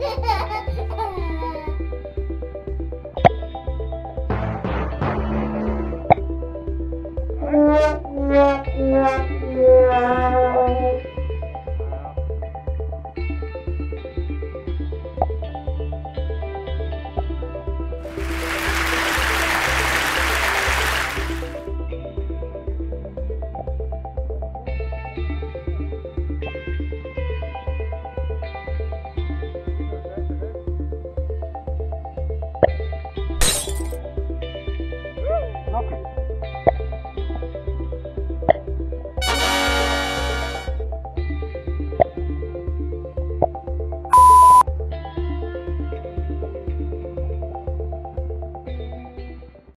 Ha ha ha! Okay.